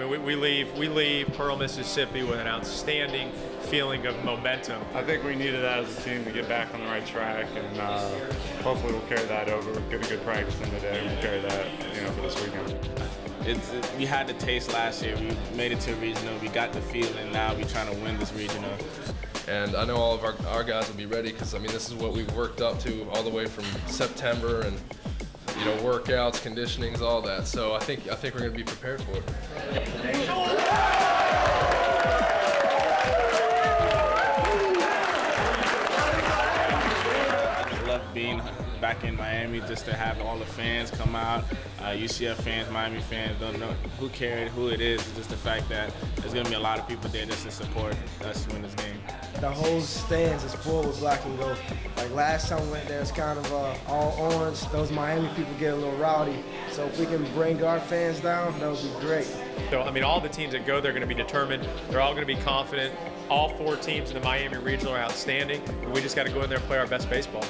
mean, we, we leave we leave Pearl, Mississippi with an outstanding feeling of momentum. I think we needed that as a team to get back on the right track, and uh, hopefully we'll carry that over. Get a good practice in today. We'll carry that, you know, for this weekend. It's, it, we had the taste last year. We made it to a regional. We got the feeling. Now we're trying to win this regional. And I know all of our, our guys will be ready because I mean this is what we've worked up to all the way from September and you know workouts, conditionings, all that. So I think I think we're going to be prepared for it. Being back in Miami just to have all the fans come out, uh, UCF fans, Miami fans, don't know who cared, who it is. It's just the fact that there's going to be a lot of people there just to support us to win this game. The whole stands is full with black and gold. Like last time we went there, it's kind of uh, all orange. Those Miami people get a little rowdy. So if we can bring our fans down, that would be great. So, I mean, all the teams that go, they're going to be determined. They're all going to be confident. All four teams in the Miami Regional are outstanding. And we just got to go in there and play our best baseball.